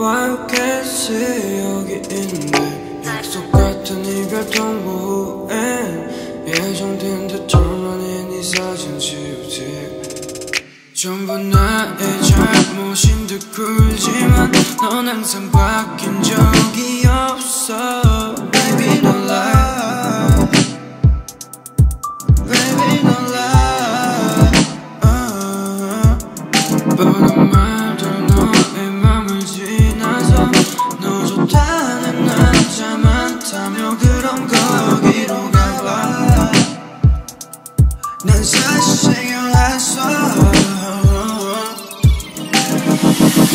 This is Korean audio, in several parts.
Why 여기 있는데 약속 같은 이별 통보엔 예정된 듯처럼 네 사진 지우지. 전부 나의 잘못인 듯 굴지만 넌 항상 바뀐 적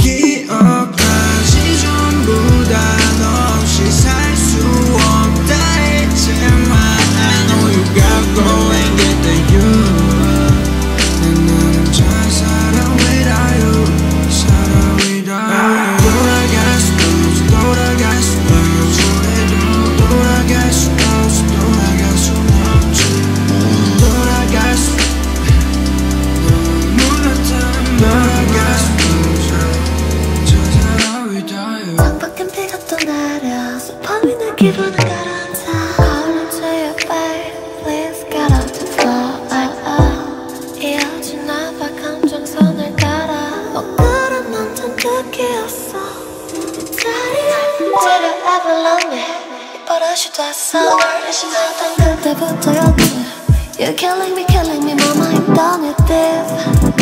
기억까지 전부 다 You're killing me killing me mama I'm done with This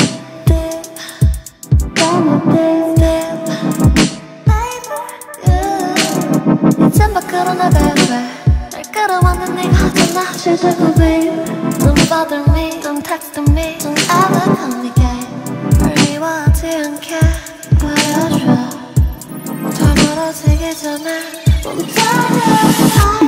이젠 밖으로 나가야 돼 날 끌어안는 네가 하잖아 실제로 babe Don't bother me, don't text me Don't ever 널 미워하지 않게 보여줘 더 멀어지기 전에 멈춰줘